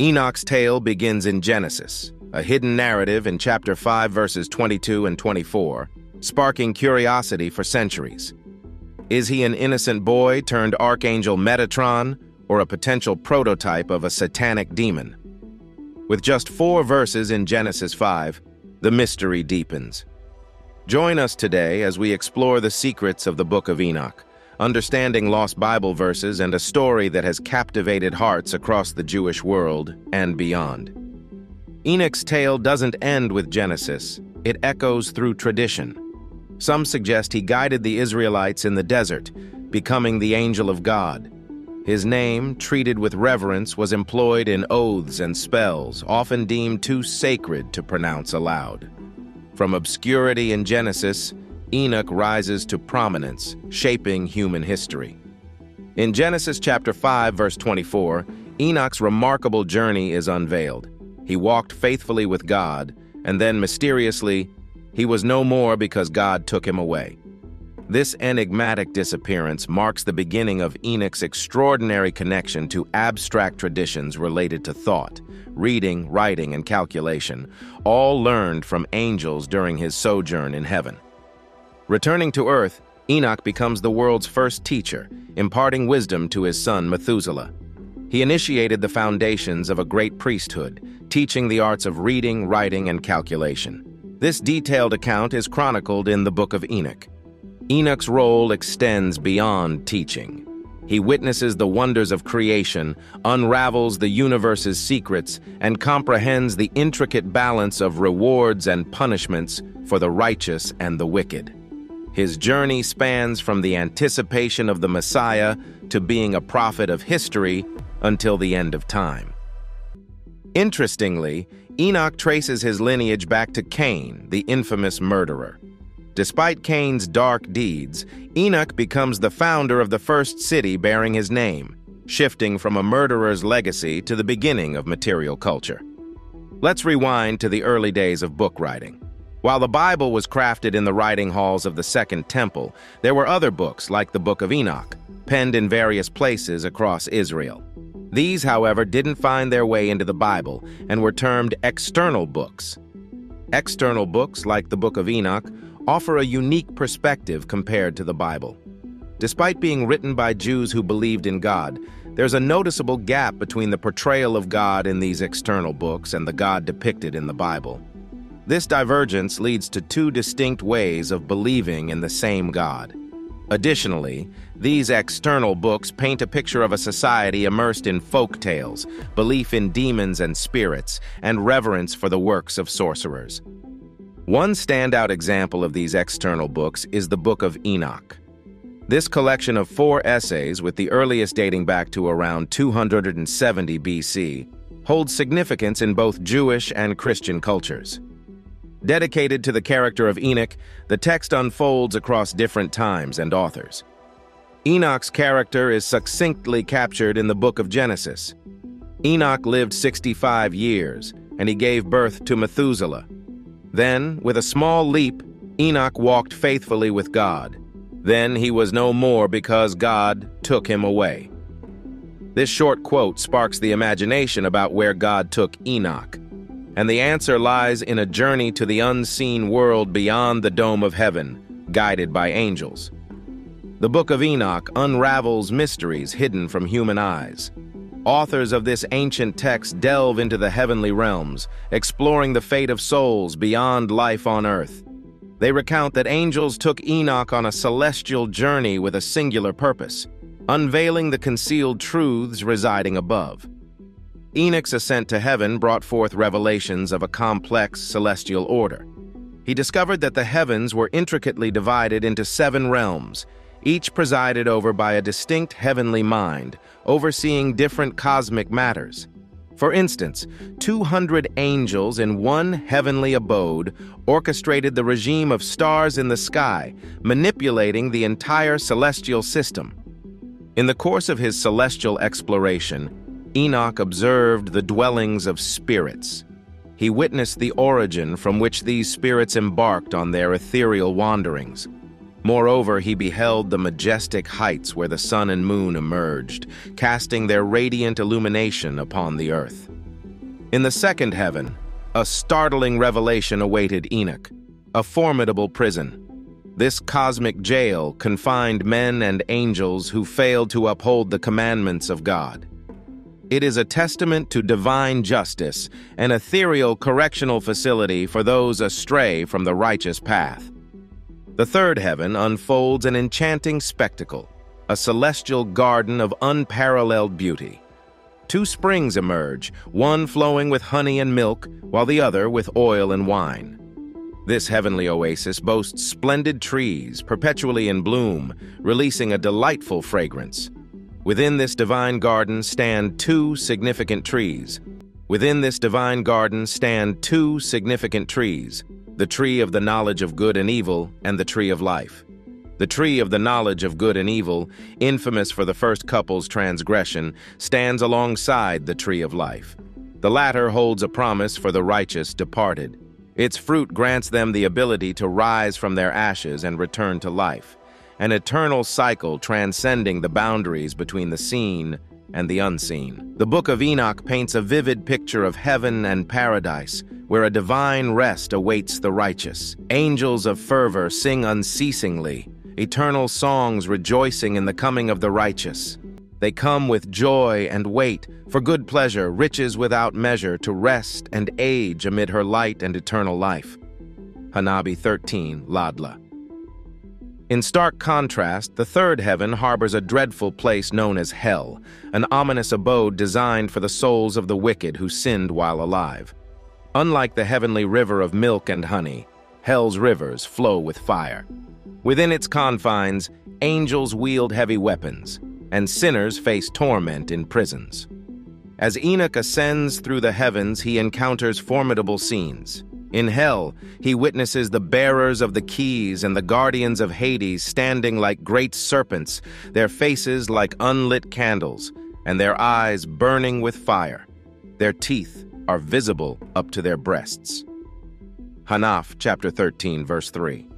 Enoch's tale begins in Genesis, a hidden narrative in chapter 5, verses 22 and 24, sparking curiosity for centuries. Is he an innocent boy turned archangel Metatron, or a potential prototype of a satanic demon? With just four verses in Genesis 5, the mystery deepens. Join us today as we explore the secrets of the Book of Enoch, understanding lost Bible verses and a story that has captivated hearts across the Jewish world and beyond. Enoch's tale doesn't end with Genesis, it echoes through tradition. Some suggest he guided the Israelites in the desert, becoming the angel of God. His name, treated with reverence, was employed in oaths and spells, often deemed too sacred to pronounce aloud. From obscurity in Genesis, Enoch rises to prominence, shaping human history. In Genesis chapter 5, verse 24, Enoch's remarkable journey is unveiled. He walked faithfully with God, and then mysteriously, he was no more because God took him away. This enigmatic disappearance marks the beginning of Enoch's extraordinary connection to abstract traditions related to thought, reading, writing, and calculation, all learned from angels during his sojourn in heaven. Returning to Earth, Enoch becomes the world's first teacher, imparting wisdom to his son Methuselah. He initiated the foundations of a great priesthood, teaching the arts of reading, writing, and calculation. This detailed account is chronicled in the Book of Enoch. Enoch's role extends beyond teaching. He witnesses the wonders of creation, unravels the universe's secrets, and comprehends the intricate balance of rewards and punishments for the righteous and the wicked. His journey spans from the anticipation of the Messiah to being a prophet of history until the end of time. Interestingly, Enoch traces his lineage back to Cain, the infamous murderer. Despite Cain's dark deeds, Enoch becomes the founder of the first city bearing his name, shifting from a murderer's legacy to the beginning of material culture. Let's rewind to the early days of book writing. While the Bible was crafted in the writing halls of the Second Temple, there were other books, like the Book of Enoch, penned in various places across Israel. These, however, didn't find their way into the Bible and were termed external books. External books, like the Book of Enoch, offer a unique perspective compared to the Bible. Despite being written by Jews who believed in God, there's a noticeable gap between the portrayal of God in these external books and the God depicted in the Bible. This divergence leads to two distinct ways of believing in the same God. Additionally, these external books paint a picture of a society immersed in folk tales, belief in demons and spirits, and reverence for the works of sorcerers. One standout example of these external books is the Book of Enoch. This collection of four essays, with the earliest dating back to around 270 BC, holds significance in both Jewish and Christian cultures. Dedicated to the character of Enoch, the text unfolds across different times and authors. Enoch's character is succinctly captured in the book of Genesis. Enoch lived 65 years, and he gave birth to Methuselah. Then, with a small leap, Enoch walked faithfully with God. Then he was no more because God took him away. This short quote sparks the imagination about where God took Enoch and the answer lies in a journey to the unseen world beyond the dome of heaven, guided by angels. The Book of Enoch unravels mysteries hidden from human eyes. Authors of this ancient text delve into the heavenly realms, exploring the fate of souls beyond life on earth. They recount that angels took Enoch on a celestial journey with a singular purpose, unveiling the concealed truths residing above. Enoch's ascent to heaven brought forth revelations of a complex celestial order. He discovered that the heavens were intricately divided into seven realms, each presided over by a distinct heavenly mind, overseeing different cosmic matters. For instance, 200 angels in one heavenly abode orchestrated the regime of stars in the sky, manipulating the entire celestial system. In the course of his celestial exploration, Enoch observed the dwellings of spirits. He witnessed the origin from which these spirits embarked on their ethereal wanderings. Moreover, he beheld the majestic heights where the sun and moon emerged, casting their radiant illumination upon the earth. In the second heaven, a startling revelation awaited Enoch, a formidable prison. This cosmic jail confined men and angels who failed to uphold the commandments of God. It is a testament to divine justice, an ethereal correctional facility for those astray from the righteous path. The third heaven unfolds an enchanting spectacle, a celestial garden of unparalleled beauty. Two springs emerge, one flowing with honey and milk, while the other with oil and wine. This heavenly oasis boasts splendid trees, perpetually in bloom, releasing a delightful fragrance. Within this divine garden stand two significant trees. Within this divine garden stand two significant trees, the tree of the knowledge of good and evil, and the tree of life. The tree of the knowledge of good and evil, infamous for the first couple's transgression, stands alongside the tree of life. The latter holds a promise for the righteous departed. Its fruit grants them the ability to rise from their ashes and return to life, an eternal cycle transcending the boundaries between the seen and the unseen. The Book of Enoch paints a vivid picture of heaven and paradise, where a divine rest awaits the righteous. Angels of fervor sing unceasingly, eternal songs rejoicing in the coming of the righteous. They come with joy and wait, for good pleasure, riches without measure, to rest and age amid her light and eternal life. Hanabi 13, Ladla. In stark contrast, the third heaven harbors a dreadful place known as Hell, an ominous abode designed for the souls of the wicked who sinned while alive. Unlike the heavenly river of milk and honey, hell's rivers flow with fire. Within its confines, angels wield heavy weapons, and sinners face torment in prisons. As Enoch ascends through the heavens, he encounters formidable scenes. In hell, he witnesses the bearers of the keys and the guardians of Hades standing like great serpents, their faces like unlit candles, and their eyes burning with fire. Their teeth are visible up to their breasts. Hanaf chapter 13 verse 3.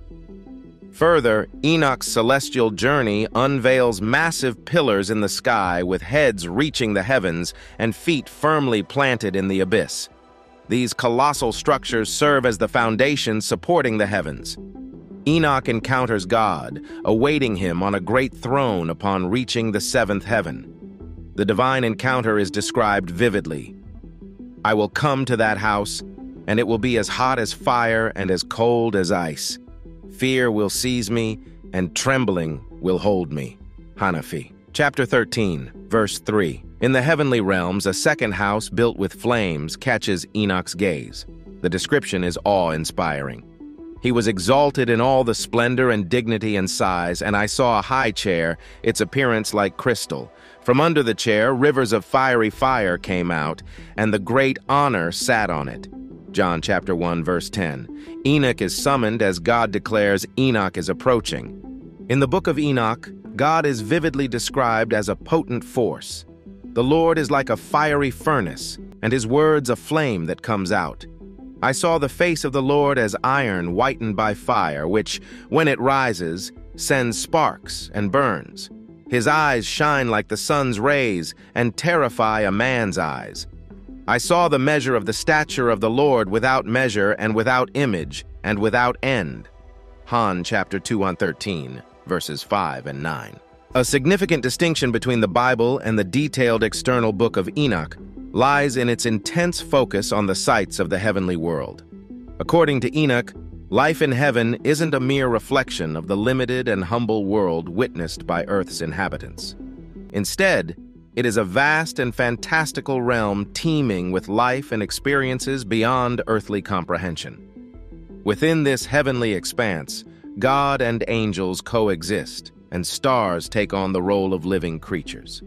Further, Enoch's celestial journey unveils massive pillars in the sky with heads reaching the heavens and feet firmly planted in the abyss. These colossal structures serve as the foundation supporting the heavens. Enoch encounters God, awaiting him on a great throne upon reaching the seventh heaven. The divine encounter is described vividly, I will come to that house, and it will be as hot as fire and as cold as ice. Fear will seize me, and trembling will hold me. Hanafi. Chapter 13, verse 3. In the heavenly realms, a second house built with flames catches Enoch's gaze. The description is awe-inspiring. He was exalted in all the splendor and dignity and size, and I saw a high chair, its appearance like crystal. From under the chair, rivers of fiery fire came out, and the great honor sat on it. John chapter 1 verse 10. Enoch is summoned as God declares Enoch is approaching. In the book of Enoch, God is vividly described as a potent force. The Lord is like a fiery furnace, and his words a flame that comes out. I saw the face of the Lord as iron whitened by fire, which, when it rises, sends sparks and burns. His eyes shine like the sun's rays and terrify a man's eyes. I saw the measure of the stature of the Lord without measure and without image and without end. Han chapter 2 on 13, verses 5 and 9. A significant distinction between the Bible and the detailed external book of Enoch lies in its intense focus on the sights of the heavenly world. According to Enoch, life in heaven isn't a mere reflection of the limited and humble world witnessed by Earth's inhabitants. Instead, it is a vast and fantastical realm teeming with life and experiences beyond earthly comprehension. Within this heavenly expanse, God and angels coexist, and stars take on the role of living creatures.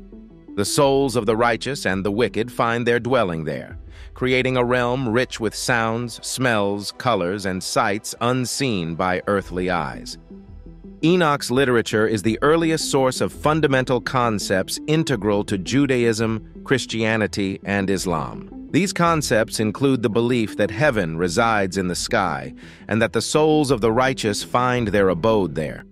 The souls of the righteous and the wicked find their dwelling there, creating a realm rich with sounds, smells, colors, and sights unseen by earthly eyes. Enoch's literature is the earliest source of fundamental concepts integral to Judaism, Christianity, and Islam. These concepts include the belief that heaven resides in the sky and that the souls of the righteous find their abode there.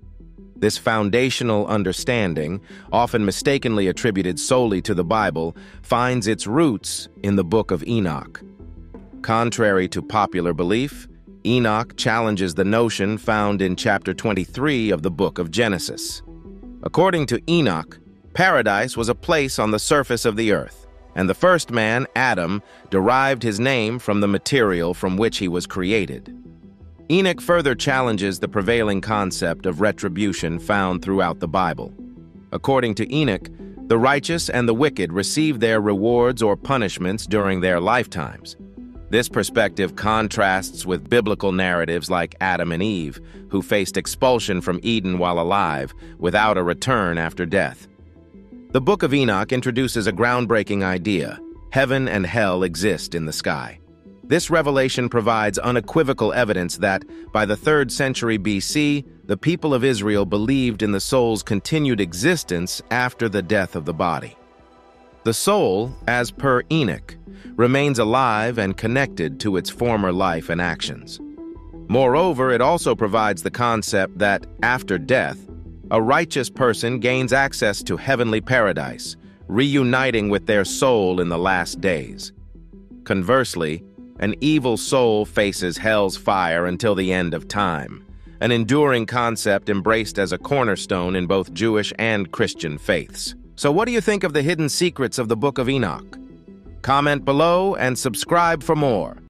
This foundational understanding, often mistakenly attributed solely to the Bible, finds its roots in the Book of Enoch. Contrary to popular belief, Enoch challenges the notion found in chapter 23 of the book of Genesis. According to Enoch, paradise was a place on the surface of the earth, and the first man, Adam, derived his name from the material from which he was created. Enoch further challenges the prevailing concept of retribution found throughout the Bible. According to Enoch, the righteous and the wicked receive their rewards or punishments during their lifetimes. This perspective contrasts with biblical narratives like Adam and Eve, who faced expulsion from Eden while alive, without a return after death. The Book of Enoch introduces a groundbreaking idea. Heaven and hell exist in the sky. This revelation provides unequivocal evidence that, by the 3rd century BC, the people of Israel believed in the soul's continued existence after the death of the body. The soul, as per Enoch, remains alive and connected to its former life and actions. Moreover, it also provides the concept that, after death, a righteous person gains access to heavenly paradise, reuniting with their soul in the last days. Conversely, an evil soul faces hell's fire until the end of time, an enduring concept embraced as a cornerstone in both Jewish and Christian faiths. So what do you think of the hidden secrets of the Book of Enoch? Comment below and subscribe for more.